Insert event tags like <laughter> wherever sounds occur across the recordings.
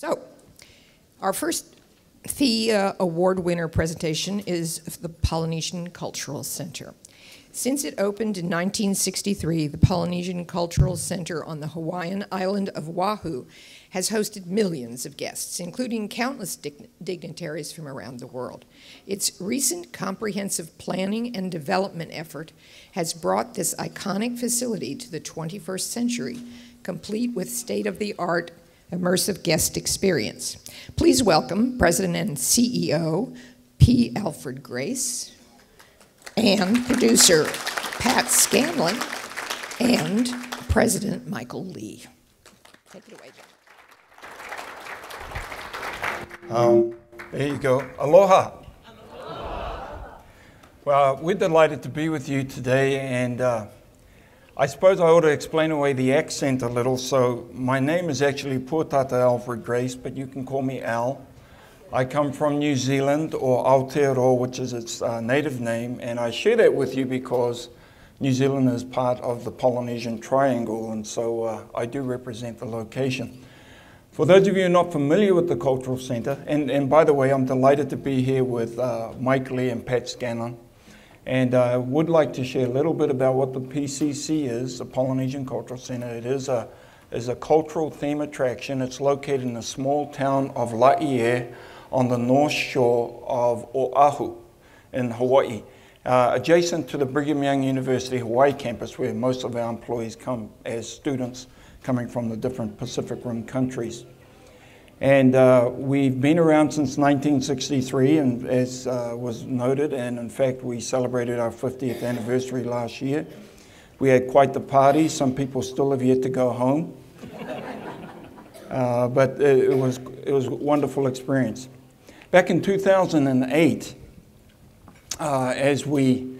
So, our first Thea award winner presentation is the Polynesian Cultural Center. Since it opened in 1963, the Polynesian Cultural Center on the Hawaiian island of Oahu has hosted millions of guests, including countless dignitaries from around the world. Its recent comprehensive planning and development effort has brought this iconic facility to the 21st century, complete with state-of-the-art immersive guest experience. Please welcome President and CEO P. Alfred Grace and producer Pat Scanlon and President Michael Lee. Take it away, John. Um, there you go. Aloha. Aloha. Well, we're delighted to be with you today, and uh, I suppose I ought to explain away the accent a little. So, my name is actually Portata Alfred Grace, but you can call me Al. I come from New Zealand, or Aotearoa, which is its uh, native name, and I share that with you because New Zealand is part of the Polynesian Triangle, and so uh, I do represent the location. For those of you not familiar with the Cultural Centre, and, and by the way, I'm delighted to be here with uh, Mike Lee and Pat Scanlon. And I uh, would like to share a little bit about what the PCC is, the Polynesian Cultural Center. It is a, is a cultural theme attraction. It's located in the small town of Laie on the north shore of Oahu in Hawaii, uh, adjacent to the Brigham Young University Hawaii campus where most of our employees come as students coming from the different Pacific Rim countries. And uh, we've been around since 1963, and as uh, was noted, and in fact, we celebrated our 50th anniversary last year. We had quite the party. Some people still have yet to go home. <laughs> Uh, but it, it, was, it was a wonderful experience. Back in 2008, uh, as we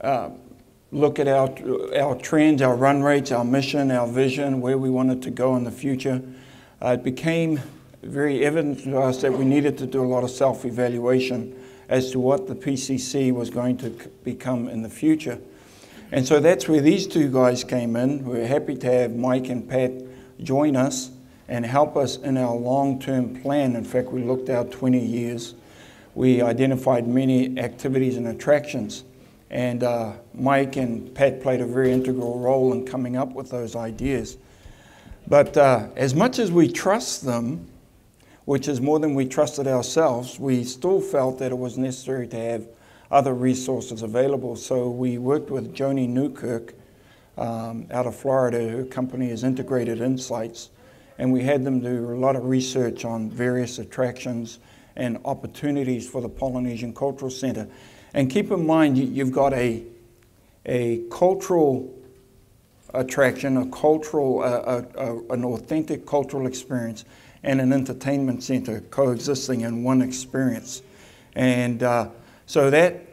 uh, look at our, our trends, our run rates, our mission, our vision, where we wanted to go in the future, uh, it became very evident to us that we needed to do a lot of self-evaluation as to what the PCC was going to become in the future. And so that's where these two guys came in. We're happy to have Mike and Pat join us and help us in our long-term plan. In fact, we looked out 20 years. We identified many activities and attractions. And uh, Mike and Pat played a very integral role in coming up with those ideas. But uh, as much as we trust them, which is more than we trusted ourselves, we still felt that it was necessary to have other resources available. So we worked with Joni Newkirk um, out of Florida. Her company is Integrated Insights. And we had them do a lot of research on various attractions and opportunities for the Polynesian Cultural Center. And keep in mind, you've got a, a cultural attraction, a cultural, uh, a, a, an authentic cultural experience and an entertainment center coexisting in one experience. And uh, so that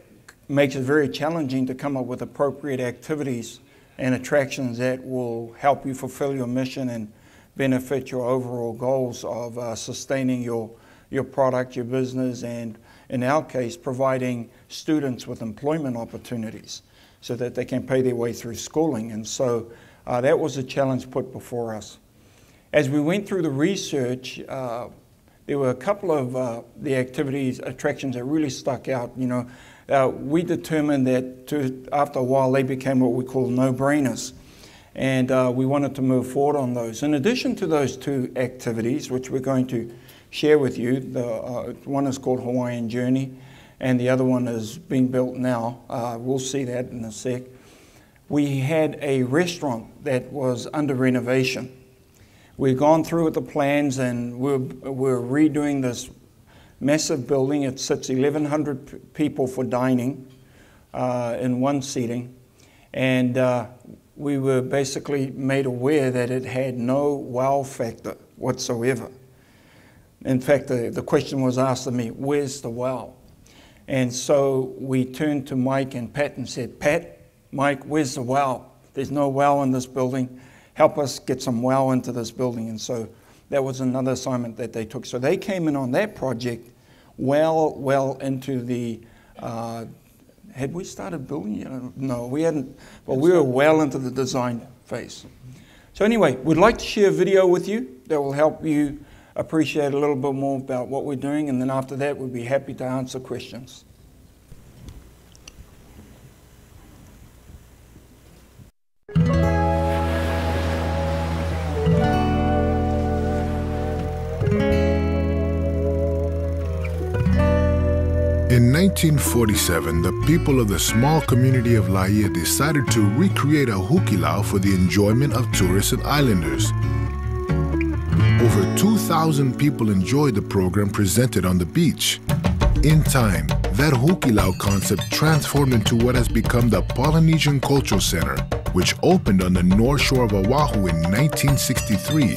makes it very challenging to come up with appropriate activities and attractions that will help you fulfill your mission and benefit your overall goals of uh, sustaining your, your product, your business, and in our case, providing students with employment opportunities so that they can pay their way through schooling. And so uh, that was a challenge put before us. As we went through the research, uh, there were a couple of uh, the activities, attractions that really stuck out. You know, uh, we determined that to, after a while they became what we call no-brainers. And uh, we wanted to move forward on those. In addition to those two activities, which we're going to share with you, the, uh, one is called Hawaiian Journey, and the other one is being built now. Uh, we'll see that in a sec. We had a restaurant that was under renovation. We've gone through with the plans and we're, we're redoing this massive building. It sits 1,100 people for dining uh, in one seating. And uh, we were basically made aware that it had no wow factor whatsoever. In fact, the, the question was asked of me, where's the wow? And so we turned to Mike and Pat and said, Pat, Mike, where's the wow? There's no wow in this building help us get some well into this building. And so that was another assignment that they took. So they came in on that project well, well into the. Uh, had we started building? No, we hadn't. But we were well into the design phase. So anyway, we'd like to share a video with you that will help you appreciate a little bit more about what we're doing, and then after that, we'd be happy to answer questions. 1947, the people of the small community of Laie decided to recreate a hukilau for the enjoyment of tourists and islanders. Over 2,000 people enjoyed the program presented on the beach. In time, that hukilau concept transformed into what has become the Polynesian Cultural Center, which opened on the north shore of Oahu in 1963.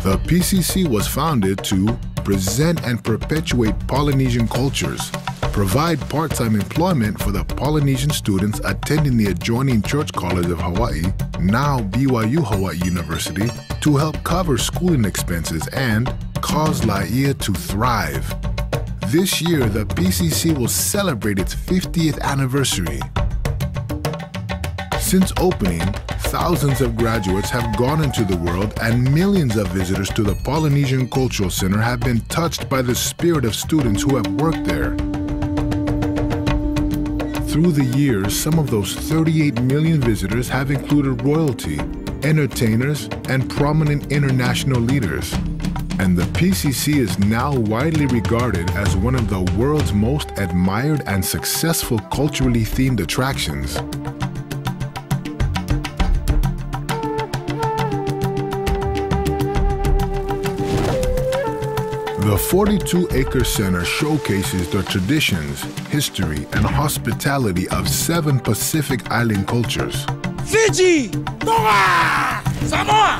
The PCC was founded to present and perpetuate Polynesian cultures, provide part-time employment for the Polynesian students attending the adjoining Church College of Hawaii, now BYU Hawaii University, to help cover schooling expenses and cause Laie to thrive. This year, the PCC will celebrate its 50th anniversary. Since opening, thousands of graduates have gone into the world and millions of visitors to the Polynesian Cultural Center have been touched by the spirit of students who have worked there. Through the years, some of those 38 million visitors have included royalty, entertainers, and prominent international leaders. And the PCC is now widely regarded as one of the world's most admired and successful culturally themed attractions. 42-acre center showcases the traditions, history, and hospitality of seven Pacific Island cultures. Fiji! Tonga! Samoa!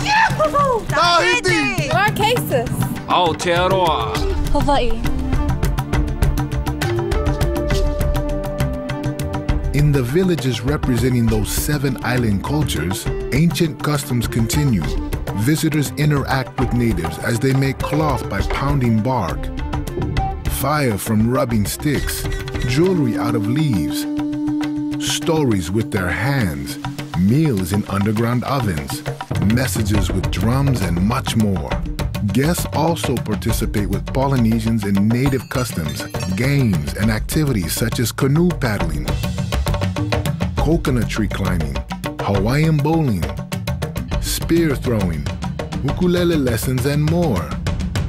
Tahiti! Marquesas! Aotearoa! Hawaii! In the villages representing those seven island cultures, ancient customs continue visitors interact with natives as they make cloth by pounding bark, fire from rubbing sticks, jewelry out of leaves, stories with their hands, meals in underground ovens, messages with drums, and much more. Guests also participate with Polynesians in native customs, games, and activities such as canoe paddling, coconut tree climbing, Hawaiian bowling, spear throwing, ukulele lessons, and more.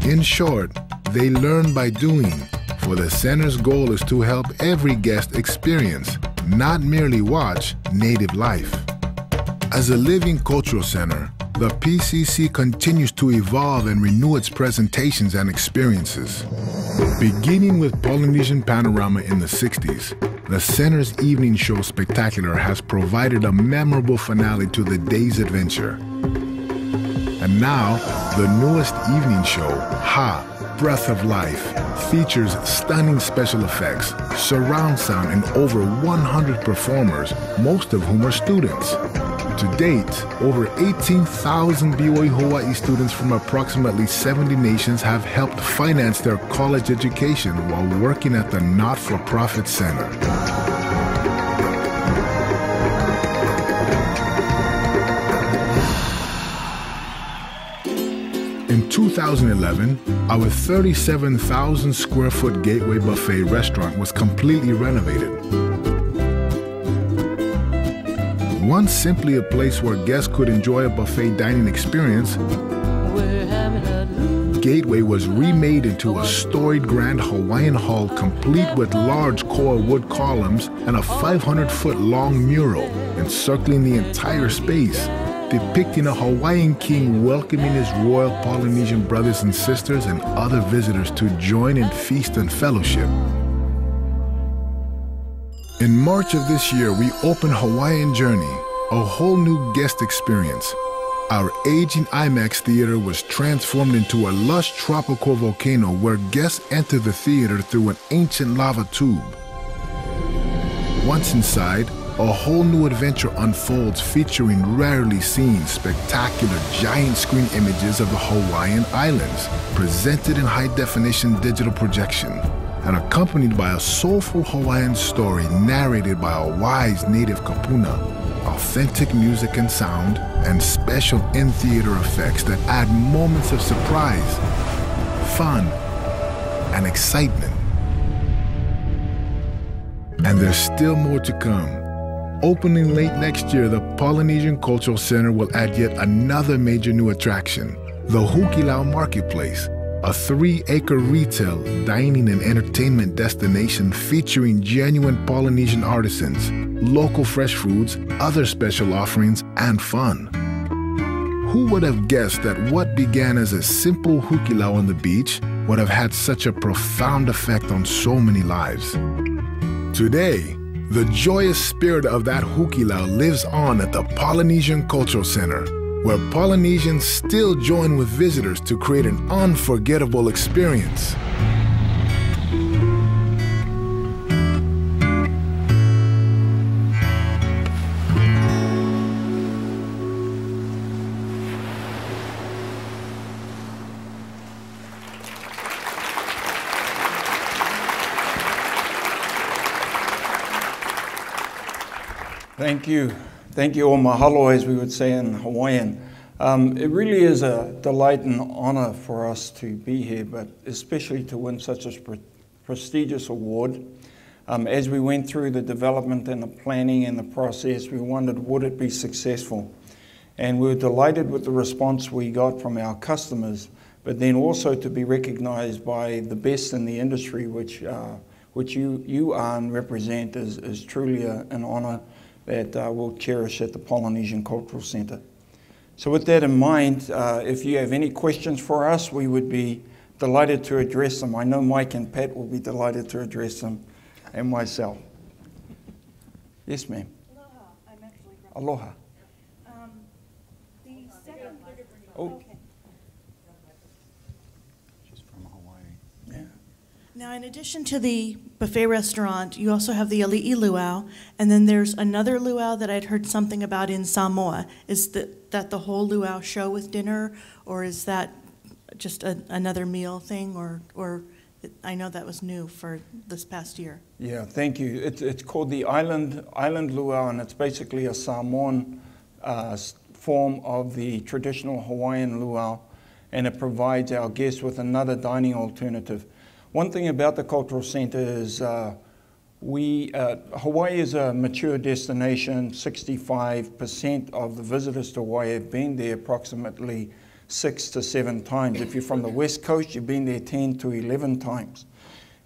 In short, they learn by doing, for the center's goal is to help every guest experience, not merely watch, native life. As a living cultural center, the PCC continues to evolve and renew its presentations and experiences. Beginning with Polynesian Panorama in the 60s, the center's evening show spectacular has provided a memorable finale to the day's adventure. And now, the newest evening show, Ha! Breath of Life, features stunning special effects, surround sound, and over 100 performers, most of whom are students. To date, over 18,000 BYU Hawaii students from approximately 70 nations have helped finance their college education while working at the not-for-profit center. In 2011, our 37,000 square foot Gateway Buffet restaurant was completely renovated. Once simply a place where guests could enjoy a buffet dining experience, Gateway was remade into a storied grand Hawaiian hall complete with large koa wood columns and a 500 foot long mural encircling the entire space depicting a Hawaiian king welcoming his royal Polynesian brothers and sisters and other visitors to join in feast and fellowship. In March of this year, we opened Hawaiian Journey, a whole new guest experience. Our aging IMAX theater was transformed into a lush tropical volcano where guests enter the theater through an ancient lava tube. Once inside, a whole new adventure unfolds featuring rarely seen spectacular giant screen images of the Hawaiian Islands, presented in high definition digital projection, and accompanied by a soulful Hawaiian story narrated by a wise native kupuna, authentic music and sound, and special in theater effects that add moments of surprise fun, and excitement. And there's still more to come. Opening late next year, the Polynesian Cultural Center will add yet another major new attraction, the Hukilau Marketplace, a three acre retail, dining, and entertainment destination featuring genuine Polynesian artisans, local fresh foods, other special offerings, and fun. Who would have guessed that what began as a simple hukilau on the beach would have had such a profound effect on so many lives? Today, the joyous spirit of that hukilau lives on at the Polynesian Cultural Center, where Polynesians still join with visitors to create an unforgettable experience. Thank you. Thank you, o mahalo, as we would say in Hawaiian. Um, it really is a delight and honor for us to be here, but especially to win such a pre- prestigious award. Um, as we went through the development and the planning and the process, we wondered would it be successful? And we were delighted with the response we got from our customers, but then also to be recognized by the best in the industry, which, uh, which you, you are and represent, is, is truly a, an honor that uh, we'll cherish at the Polynesian Cultural Centre. So, with that in mind, uh, if you have any questions for us, we would be delighted to address them. I know Mike and Pat will be delighted to address them, and myself. Yes, ma'am. Aloha. I'm actually Aloha. Um, the second. Oh. Okay. She's from Hawaii. Yeah. Now, in addition to the buffet restaurant, you also have the Ali'i Luau, and then there's another luau that I'd heard something about in Samoa. Is that, that the whole luau show with dinner, or is that just a, another meal thing, or, or I know that was new for this past year. Yeah, thank you. It's, it's called the Island, Island Luau, and it's basically a Samoan uh, form of the traditional Hawaiian luau, and it provides our guests with another dining alternative. One thing about the Cultural Centre is uh, we, uh, Hawaii is a mature destination. 65% of the visitors to Hawaii have been there approximately six to seven times. If you're from the West Coast, you've been there 10 to 11 times.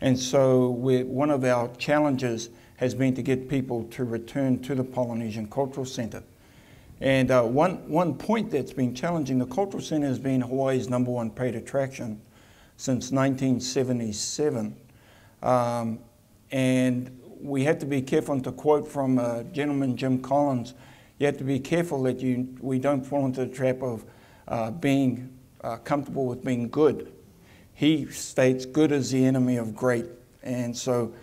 And so one of our challenges has been to get people to return to the Polynesian Cultural Centre. And uh, one, one point that's been challenging, the Cultural Centre has been Hawaii's number one paid attraction since 1977. Um, and we have to be careful, and to quote from uh, gentleman Jim Collins, you have to be careful that you, we don't fall into the trap of uh, being uh, comfortable with being good. He states, good is the enemy of great. And so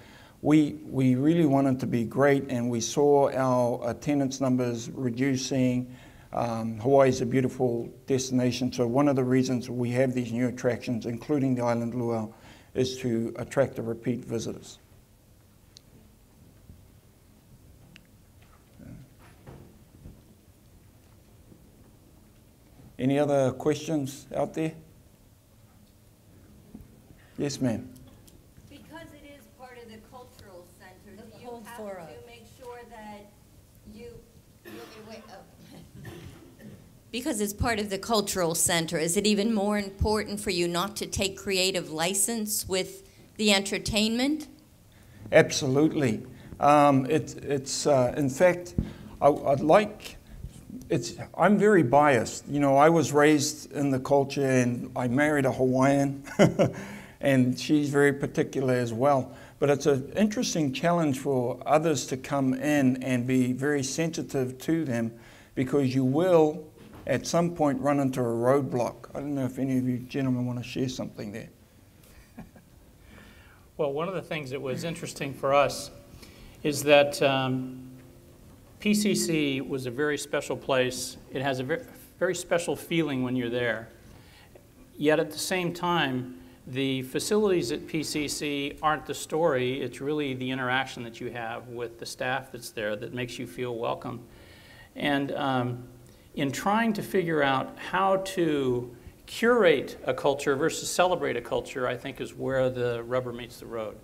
we, we really wanted to be great, and we saw our attendance numbers reducing. Um, Hawaii is a beautiful destination, so one of the reasons we have these new attractions, including the Island Luau, is to attract the repeat visitors. Any other questions out there? Yes, ma'am. Because it is part of the cultural center, do you have to make sure that you, you wait up? Because it's part of the cultural center, is it even more important for you not to take creative license with the entertainment? Absolutely. Um, it, it's, uh, in fact, I, I'd like, it's, I'm very biased. You know, I was raised in the culture and I married a Hawaiian, <laughs> and she's very particular as well. But it's an interesting challenge for others to come in and be very sensitive to them because you will, at some point, run into a roadblock. I don't know if any of you gentlemen want to share something there. Well, one of the things that was interesting for us is that um, PCC was a very special place. It has a very, very special feeling when you're there. Yet at the same time, the facilities at PCC aren't the story. It's really the interaction that you have with the staff that's there that makes you feel welcome. And um, in trying to figure out how to curate a culture versus celebrate a culture, I think, is where the rubber meets the road.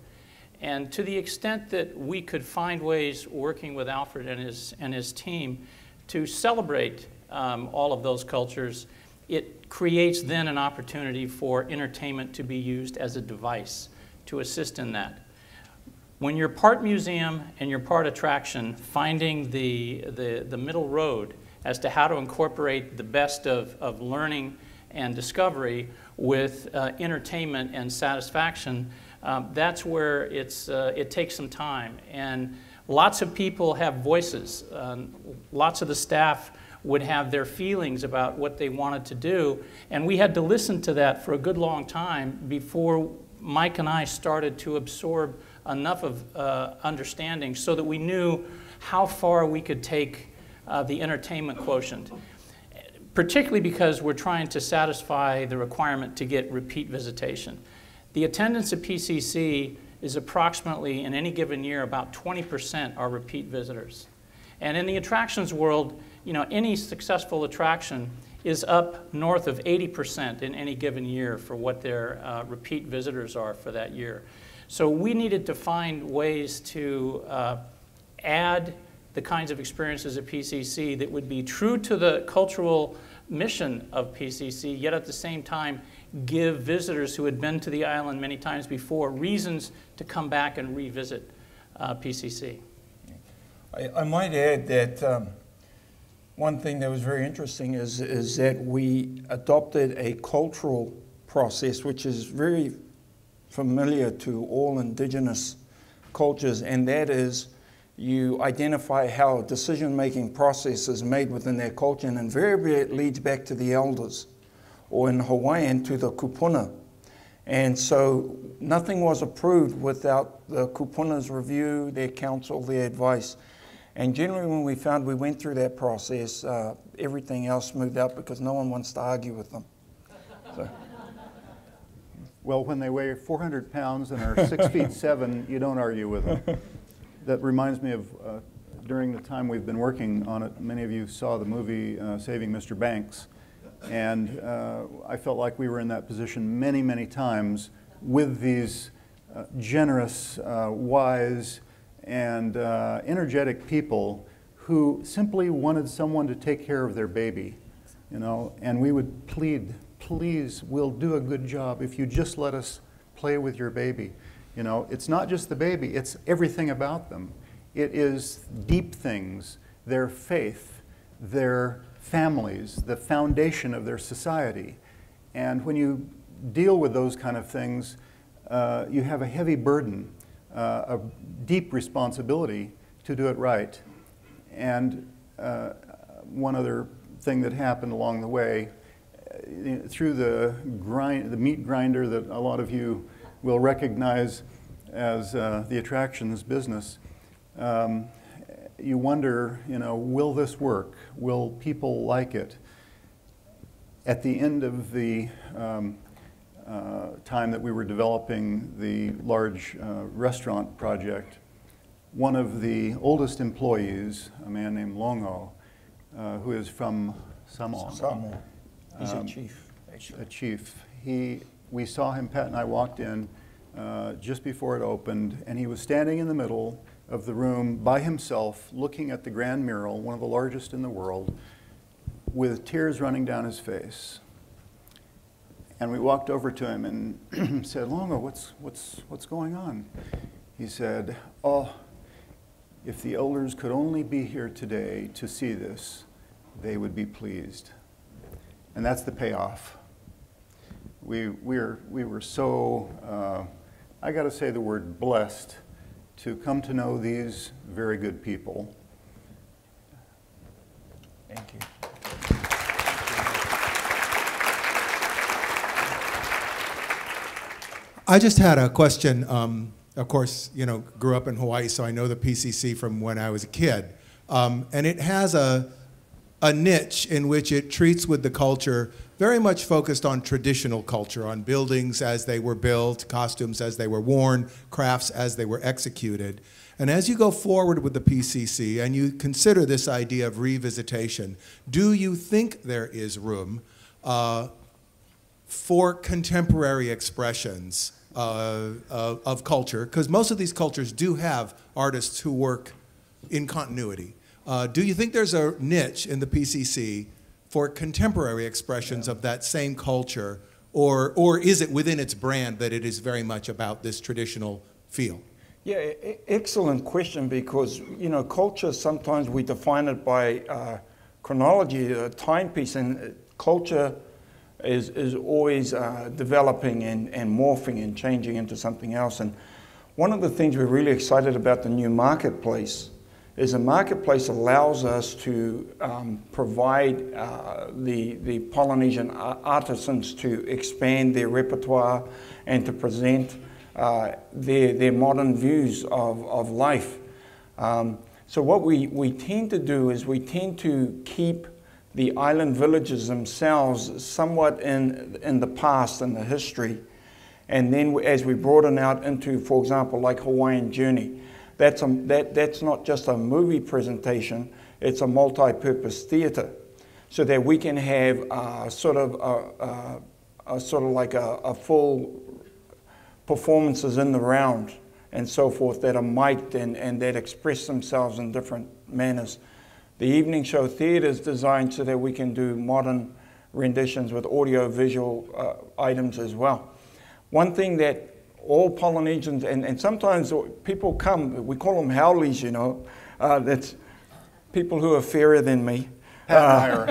And to the extent that we could find ways, working with Alfred and his, and his team, to celebrate um, all of those cultures, it creates then an opportunity for entertainment to be used as a device to assist in that. When you're part museum and you're part attraction, finding the, the, the middle road as to how to incorporate the best of, of learning and discovery with uh, entertainment and satisfaction, um, that's where it's, uh, it takes some time. And lots of people have voices. Um, lots of the staff would have their feelings about what they wanted to do. And we had to listen to that for a good long time before Mike and I started to absorb enough of uh, understanding so that we knew how far we could take uh, the entertainment quotient particularly because we're trying to satisfy the requirement to get repeat visitation. The attendance at PCC is approximately, in any given year, about 20% are repeat visitors. And in the attractions world, you know, any successful attraction is up north of 80% in any given year for what their uh, repeat visitors are for that year. So we needed to find ways to uh, add the kinds of experiences at PCC that would be true to the cultural mission of PCC, yet at the same time give visitors who had been to the island many times before reasons to come back and revisit uh, PCC. I, I, might add that um, one thing that was very interesting is, is that we adopted a cultural process which is very familiar to all indigenous cultures, and that is you identify how decision-making process is made within their culture, and invariably it leads back to the elders, or in Hawaiian, to the kupuna. And so nothing was approved without the kupuna's review, their counsel, their advice. And generally when we found we went through that process, uh, everything else moved out because no one wants to argue with them. So. Well, when they weigh 400 pounds and are six feet seven, you don't argue with them <laughs> that reminds me of uh, during the time we've been working on it, many of you saw the movie uh, Saving Mr. Banks. And uh, I felt like we were in that position many, many times with these uh, generous, uh, wise, and uh, energetic people who simply wanted someone to take care of their baby, you know, and we would plead, please, we'll do a good job if you just let us play with your baby. You know, it's not just the baby, it's everything about them. It is deep things, their faith, their families, the foundation of their society. And when you deal with those kind of things, uh, you have a heavy burden, uh, a deep responsibility to do it right. And uh, one other thing that happened along the way, uh, through the, grind, the meat grinder that a lot of you will recognize as uh, the attractions business, um, you wonder, you know, will this work? Will people like it? At the end of the um, uh, time that we were developing the large uh, restaurant project, one of the oldest employees, a man named Longo, uh, who is from Samoa. Samoa. He's um, a chief, actually. A chief. He, we saw him, Pat and I walked in, uh, just before it opened, and he was standing in the middle of the room by himself, looking at the grand mural, one of the largest in the world, with tears running down his face. And we walked over to him and <clears throat> said, Longo, what's, what's, what's going on? He said, Oh, if the elders could only be here today to see this, they would be pleased. And that's the payoff. We, we're, we were so uh, I got to say the word blessed to come to know these very good people. Thank you. I just had a question. Um, of course, you know, grew up in Hawaii, so I know the PCC from when I was a kid. Um, and it has a, a niche in which it treats with the culture very much focused on traditional culture, on buildings as they were built, costumes as they were worn, crafts as they were executed. And as you go forward with the PCC and you consider this idea of revisitation, do you think there is room uh, for contemporary expressions uh, of, of culture? Because most of these cultures do have artists who work in continuity. Uh, do you think there's a niche in the PCC for contemporary expressions yeah. of that same culture, or, or is it within its brand that it is very much about this traditional feel? Yeah, excellent question because, you know, culture, sometimes we define it by uh, chronology, a timepiece, and culture is, is always uh, developing and, and morphing and changing into something else. And one of the things we're really excited about the new marketplace is the marketplace allows us to um, provide uh, the, the Polynesian artisans to expand their repertoire and to present uh, their, their modern views of, of life. Um, so what we, we tend to do is we tend to keep the island villages themselves somewhat in, in the past and the history. And then as we broaden out into, for example, like Hawaiian Journey, that's, a, that, that's not just a movie presentation, it's a multi-purpose theatre. So that we can have sort of a, a, a, sort of like a, a full performances in the round and so forth that are mic'd and, and that express themselves in different manners. The evening show theatre is designed so that we can do modern renditions with audio visual uh, items as well. One thing that all Polynesians, and, and sometimes people come, we call them haoles, you know, uh, that's people who are fairer than me. Uh,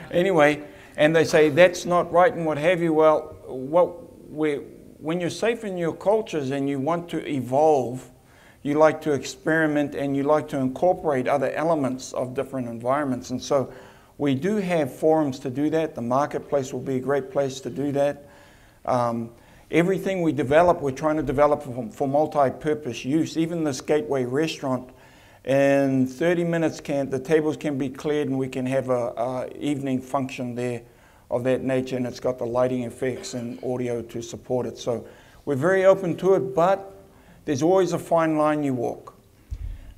<laughs> anyway, and they say that's not right and what have you. Well, what we, when you're safe in your cultures and you want to evolve, you like to experiment and you like to incorporate other elements of different environments. And so we do have forums to do that. The marketplace will be a great place to do that. Um, everything we develop, we're trying to develop for, for multi-purpose use. Even this gateway restaurant, in 30 minutes, can the tables can be cleared and we can have a, a evening function there of that nature. And it's got the lighting effects and audio to support it. So we're very open to it, but there's always a fine line you walk.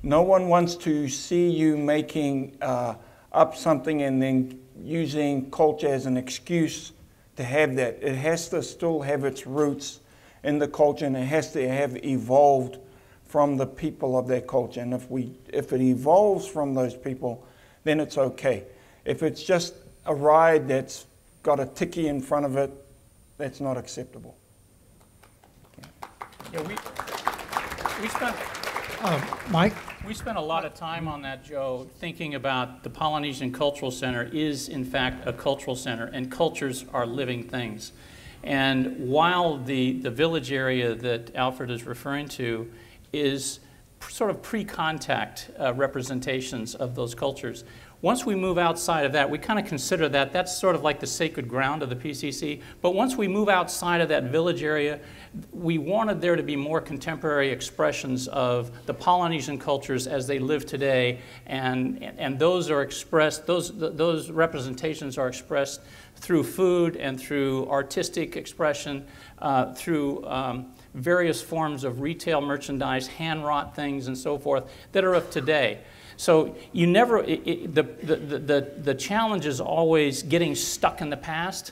No one wants to see you making uh, up something and then using culture as an excuse to have that. It has to still have its roots in the culture and it has to have evolved from the people of that culture. And if, we, if it evolves from those people, then it's okay. If it's just a ride that's got a tiki in front of it, that's not acceptable. Yeah, we, we spent, uh, Mike? We spent a lot of time on that, Joe, thinking about the Polynesian Cultural Center is, in fact, a cultural center, and cultures are living things. And while the, the village area that Alfred is referring to is sort of pre-contact uh, representations of those cultures, once we move outside of that, we kind of consider that that's sort of like the sacred ground of the PCC. But once we move outside of that village area, we wanted there to be more contemporary expressions of the Polynesian cultures as they live today, and, and those are expressed, those, those representations are expressed through food and through artistic expression, uh, through um, various forms of retail merchandise, hand wrought things, and so forth that are of today. So you never, it, it, the, the, the, the challenge is always getting stuck in the past,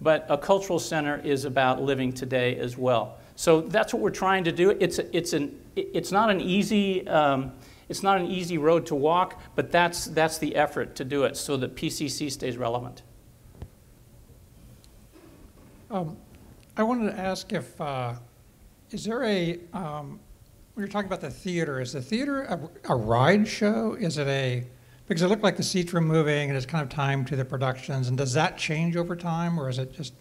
but a cultural center is about living today as well. So that's what we're trying to do. It's, it's, an, it's not an easy, um, it's not an easy road to walk, but that's, that's the effort to do it so that PCC stays relevant. Um, I wanted to ask if, uh, is there a, um, when you're talking about the theater, is the theater a, a, ride show? Is it a because it looked like the seats were moving and it's kind of timed to the productions, and does that change over time, or is it just?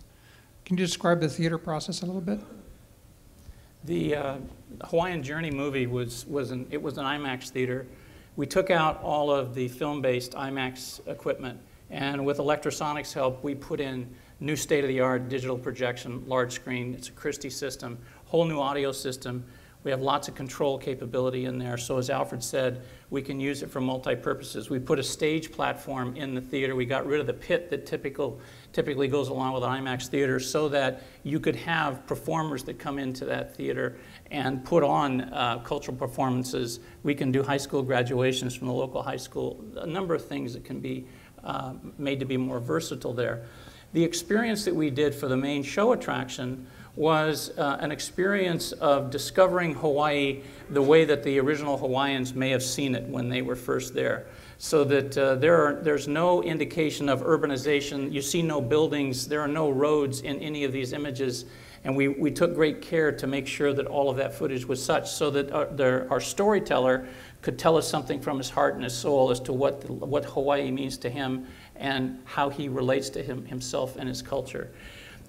Can you describe the theater process a little bit? The uh, Hawaiian Journey movie was was an it was an IMAX theater. We took out all of the film-based IMAX equipment, and with Electrosonic's help, we put in new state-of-the-art digital projection, large screen. It's a Christie system, whole new audio system we have lots of control capability in there. So as Alfred said, we can use it for multi-purposes. We put a stage platform in the theater. We got rid of the pit that typical, typically goes along with IMAX theater so that you could have performers that come into that theater and put on uh, cultural performances. We can do high school graduations from the local high school, a number of things that can be uh, made to be more versatile there. The experience that we did for the main show attraction was uh, an experience of discovering Hawaii the way that the original Hawaiians may have seen it when they were first there. So that uh, there are, there's no indication of urbanization. You see no buildings. There are no roads in any of these images. And we, we took great care to make sure that all of that footage was such so that our, the, our storyteller could tell us something from his heart and his soul as to what, what Hawaii means to him and how he relates to him, himself and his culture.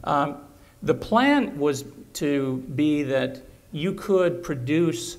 Um, the plan was to be that you could produce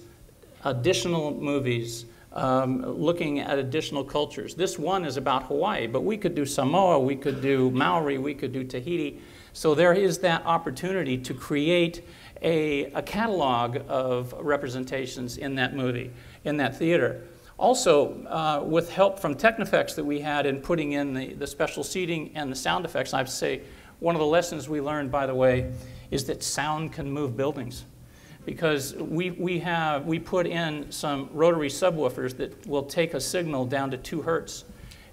additional movies um, looking at additional cultures. This one is about Hawaii, but we could do Samoa, we could do Maori, we could do Tahiti. So there is that opportunity to create a, a catalog of representations in that movie, in that theater. Also, uh, with help from Technifex that we had in putting in the, the special seating and the sound effects, I have to say, one of the lessons we learned, by the way, is that sound can move buildings. Because we, we, have, we put in some rotary subwoofers that will take a signal down to two hertz.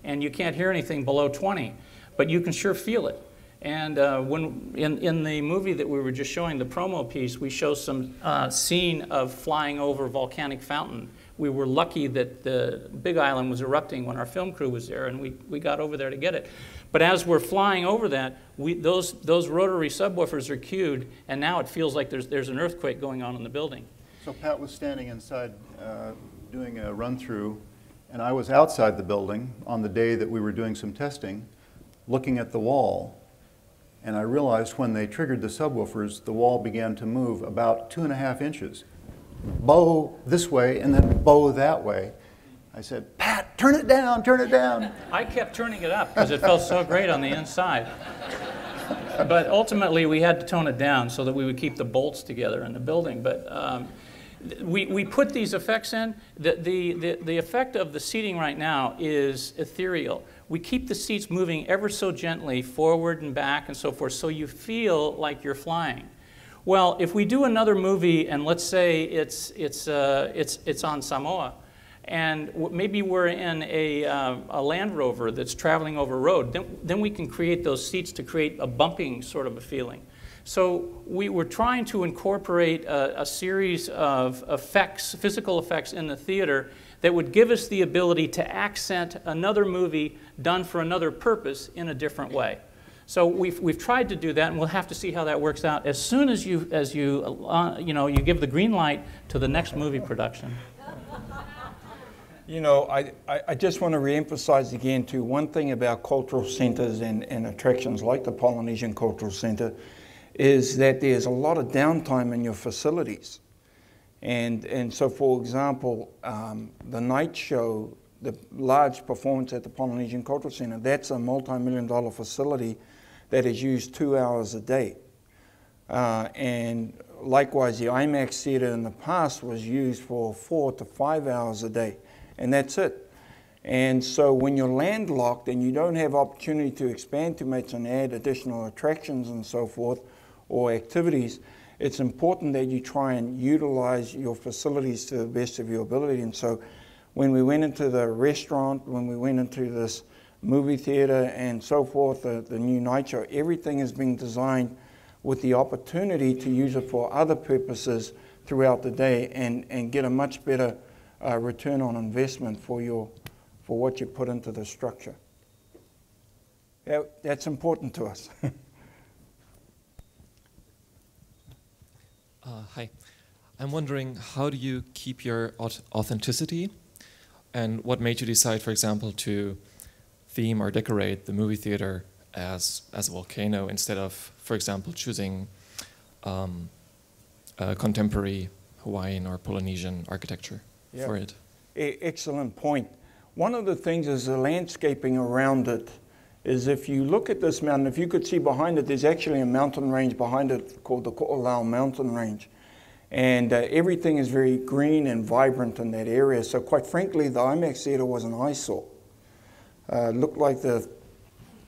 And you can't hear anything below 20, but you can sure feel it. And uh, when in, in the movie that we were just showing, the promo piece, we show some uh, scene of flying over volcanic fountain. We were lucky that the Big Island was erupting when our film crew was there, and we, we got over there to get it. But as we're flying over that, we, those, those rotary subwoofers are cued, and now it feels like there's, there's an earthquake going on in the building. So Pat was standing inside uh, doing a run through, and I was outside the building on the day that we were doing some testing, looking at the wall. And I realized when they triggered the subwoofers, the wall began to move about two and a half inches. Bow this way and then bow that way. I said, Pat, turn it down, turn it down. I kept turning it up because it felt so great on the inside. But ultimately, we had to tone it down so that we would keep the bolts together in the building. But um, we, we put these effects in. The, the, the, the effect of the seating right now is ethereal. We keep the seats moving ever so gently forward and back and so forth so you feel like you're flying. Well, if we do another movie and let's say it's, it's, uh, it's, it's on Samoa, and maybe we're in a, uh, a Land Rover that's traveling over road, then, then we can create those seats to create a bumping sort of a feeling. So we were trying to incorporate a, a, series of effects, physical effects in the theater that would give us the ability to accent another movie done for another purpose in a different way. So we've, we've tried to do that, and we'll have to see how that works out as soon as you, as you, uh, you, know, you give the green light to the next movie production. You know, I, I, just want to reemphasize again, too, one thing about cultural centers and, and attractions like the Polynesian Cultural Center is that there's a lot of downtime in your facilities. And, and so, for example, um, the night show, the large performance at the Polynesian Cultural Center, that's a multi million dollar facility that is used two hours a day. Uh, and likewise, the IMAX theater in the past was used for four to five hours a day and that's it. And so when you're landlocked and you don't have opportunity to expand too much and add additional attractions and so forth or activities, it's important that you try and utilize your facilities to the best of your ability. And so when we went into the restaurant, when we went into this movie theater and so forth, the, the new night show, everything is being designed with the opportunity to use it for other purposes throughout the day and, and get a much better uh, return on investment for, your, for what you put into the structure. That, that's important to us. <laughs> uh, hi. I'm wondering how do you keep your authenticity and what made you decide, for example, to theme or decorate the movie theater as, as a volcano instead of, for example, choosing um, contemporary Hawaiian or Polynesian architecture? yeah. for it. excellent point. One of the things is the landscaping around it is if you look at this mountain, if you could see behind it, there's actually a mountain range behind it called the Ko'olau Mountain Range. And uh, everything is very green and vibrant in that area. So quite frankly, the IMAX theater was an eyesore. Uh, looked like the,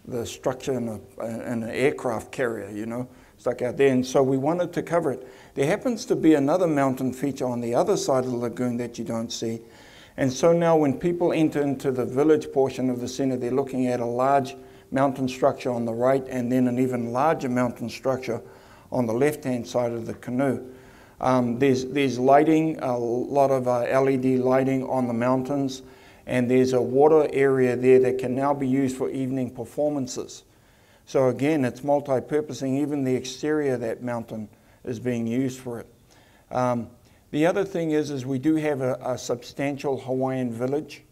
the structure in, a, in an aircraft carrier, you know, stuck out there. And so we wanted to cover it. There happens to be another mountain feature on the other side of the lagoon that you don't see. And so now when people enter into the village portion of the center, they're looking at a large mountain structure on the right, and then an even larger mountain structure on the left-hand side of the canoe. Um, there's, there's lighting, a lot of uh, LED lighting on the mountains, and there's a water area there that can now be used for evening performances. So again, it's multi-purposing. Even the exterior of that mountain is being used for it. Um, the other thing is, is we do have a, a substantial Hawaiian village,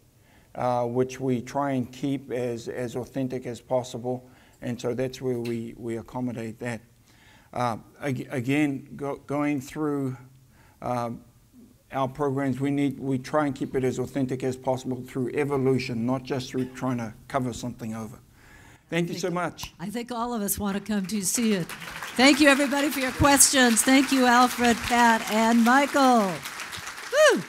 uh, which we try and keep as, as authentic as possible, and so that's where we, we accommodate that. Uh, again, go, going through uh, our programs, we need we try and keep it as authentic as possible through evolution, not just through trying to cover something over. Thank you so much. I think all of us want to come to see it. Thank you, everybody, for your questions. Thank you, Alfred, Pat, and Michael. Woo!